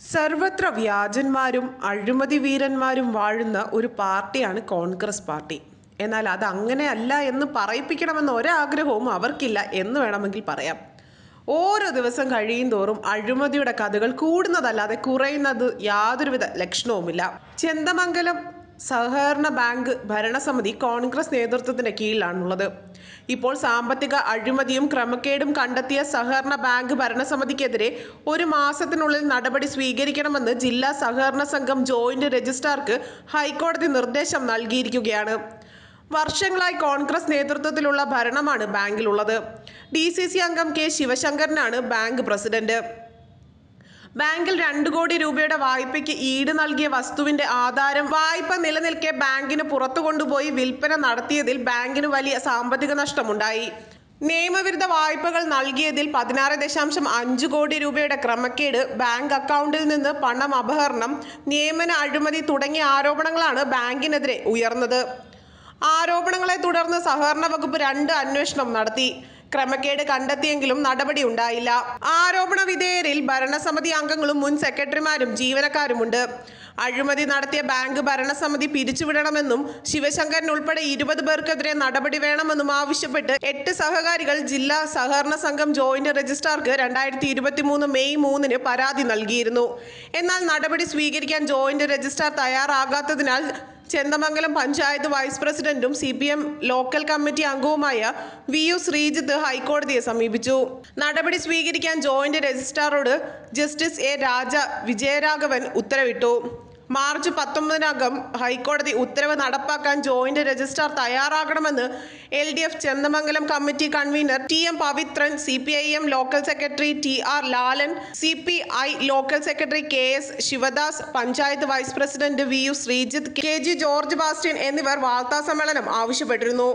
സർവത്ര വ്യാജന്മാരും അഴിമതി വീരന്മാരും വാഴുന്ന ഒരു പാർട്ടിയാണ് കോൺഗ്രസ് പാർട്ടി. എന്നാൽ അത് അങ്ങനെയല്ല എന്ന് പറയിപ്പിക്കണമെന്ന ഒരാഗ്രഹവും അവർക്കില്ല എന്ന് വേണമെങ്കിൽ പറയാം. ഓരോ ദിവസം കഴിയും തോറും അഴിമതിയുടെ കഥകൾ കൂടുന്നതല്ലാതെ കുറയുന്നത് യാതൊരുവിധ ലക്ഷണവുമില്ല. ചെന്തമംഗലം സഹകരണ ബാങ്ക് ഭരണസമിതി കോൺഗ്രസ് നേതൃത്വത്തിന്റെ കീഴിലാണുള്ളത്. ഇപ്പോൾ സാമ്പത്തിക അഴിമതിയും ക്രമക്കേടും കണ്ടെത്തിയ സഹകരണ ബാങ്ക് ഭരണസമിതിക്കെതിരെ ഒരു മാസത്തിനുള്ളിൽ നടപടി സ്വീകരിക്കണമെന്ന് ജില്ലാ സഹകരണ സംഘം ജോയിന്റ് രജിസ്ട്രാർക്ക് ഹൈക്കോടതി നിർദ്ദേശം നൽകിയിരിക്കുകയാണ്. വർഷങ്ങളായി കോൺഗ്രസ് നേതൃത്വത്തിലുള്ള ഭരണമാണ് ബാങ്കിലുള്ളത്. ഡി സി സി അംഗം കെ ശിവശങ്കരനാണ് ബാങ്ക് പ്രസിഡന്റ്. ബാങ്കിൽ രണ്ടു കോടി രൂപയുടെ വായ്പയ്ക്ക് ഈട് നൽകിയ വസ്തുവിന്റെ ആധാരം വായ്പ നിലനിൽക്കെ ബാങ്കിന് പുറത്തു കൊണ്ടുപോയി വിൽപ്പന നടത്തിയതിൽ ബാങ്കിന് വലിയ സാമ്പത്തിക നഷ്ടമുണ്ടായി. നിയമവിരുദ്ധ വായ്പകൾ നൽകിയതിൽ പതിനാറ് ദശാംശം അഞ്ച് കോടി രൂപയുടെ ക്രമക്കേട് ബാങ്ക് അക്കൗണ്ടിൽ നിന്ന് പണം അപഹരണം നിയമന അഴിമതി തുടങ്ങിയ ആരോപണങ്ങളാണ് ബാങ്കിനെതിരെ ഉയർന്നത്. ആരോപണങ്ങളെ തുടർന്ന് സഹകരണ വകുപ്പ് രണ്ട് അന്വേഷണം നടത്തി. ക്രമക്കേട് കണ്ടെത്തിയെങ്കിലും നടപടി ഉണ്ടായില്ല. ആരോപണ വിധേയരിൽ ഭരണസമിതി അംഗങ്ങളും മുൻ സെക്രട്ടറിമാരും ജീവനക്കാരുമുണ്ട്. അഴിമതി നടത്തിയ ബാങ്ക് ഭരണസമിതി പിരിച്ചുവിടണമെന്നും ശിവശങ്കരൻ ഉൾപ്പെടെ ഇരുപത് പേർക്കെതിരെ നടപടി വേണമെന്നും ആവശ്യപ്പെട്ട് എട്ട് സഹകാരികൾ ജില്ലാ സഹകരണ സംഘം ജോയിന്റ് രജിസ്ട്രാർക്ക് രണ്ടായിരത്തി ഇരുപത്തി മൂന്ന് മെയ് മൂന്നിന് പരാതി നൽകിയിരുന്നു. എന്നാൽ നടപടി സ്വീകരിക്കാൻ ജോയിന്റ് രജിസ്ട്രാർ തയ്യാറാകാത്തതിനാൽ ചെന്തമംഗലം പഞ്ചായത്ത് വൈസ് പ്രസിഡന്റും C P M local committee അംഗവുമായ വി യു ശ്രീജിത്ത് ഹൈക്കോടതിയെ സമീപിച്ചു. നടപടി സ്വീകരിക്കാൻ ജോയിന്റ് രജിസ്ട്രാറോട് ജസ്റ്റിസ് എ രാജ വിജയരാഘവൻ ഉത്തരവിട്ടു. മാർച്ച് പത്തൊമ്പതിനകം ഹൈക്കോടതി ഉത്തരവ് നടപ്പാക്കാൻ ജോയിന്റ് രജിസ്ട്രാർ തയ്യാറാകണമെന്ന് L D F Chennamangalam committee convener T M Pavithran C P I M local secretary T R Lalan C P I local secretary K S Sivadas panchayat vice president V U Sreejith K G George Bastian എന്നിവർ വാർത്താസമ്മേളനം ആവശ്യപ്പെട്ടിരുന്നു.